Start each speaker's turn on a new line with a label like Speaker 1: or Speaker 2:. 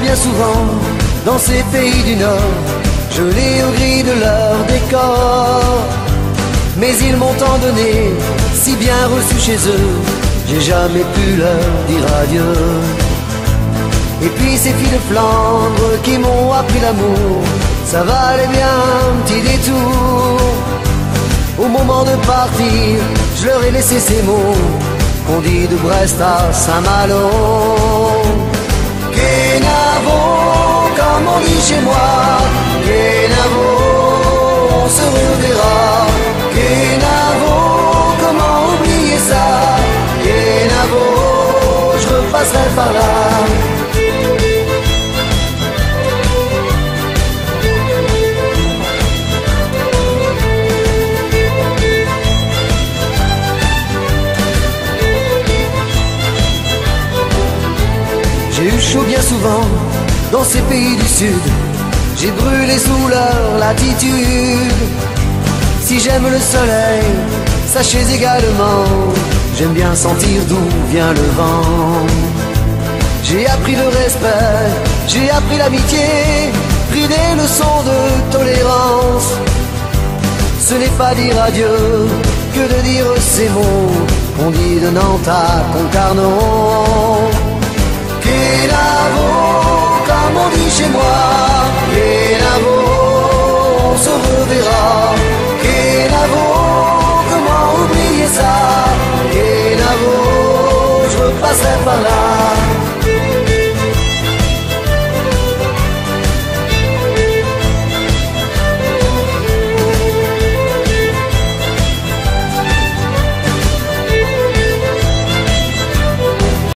Speaker 1: Bien souvent dans ces pays du Nord, gelé au gris de leur décor. Mais ils m'ont tant donné, si bien reçu chez eux, j'ai jamais pu leur dire adieu. Et puis ces filles de Flandre qui m'ont appris l'amour, ça valait bien un petit détour. Au moment de partir, je leur ai laissé ces mots qu'on dit de Brest à Saint-Malo. Chez moi, Kenavo, on se reverra. Kenavo, comment oublier ça Kenavo, je repasserai par là. Chaud bien souvent dans ces pays du sud. J'ai brûlé sous leur latitude. Si j'aime le soleil, sachez également, j'aime bien sentir d'où vient le vent. J'ai appris le respect, j'ai appris l'amitié, pris des leçons de tolérance. Ce n'est pas dire adieu que de dire ces mots qu'on dit de Nantes à Concarneau. separar.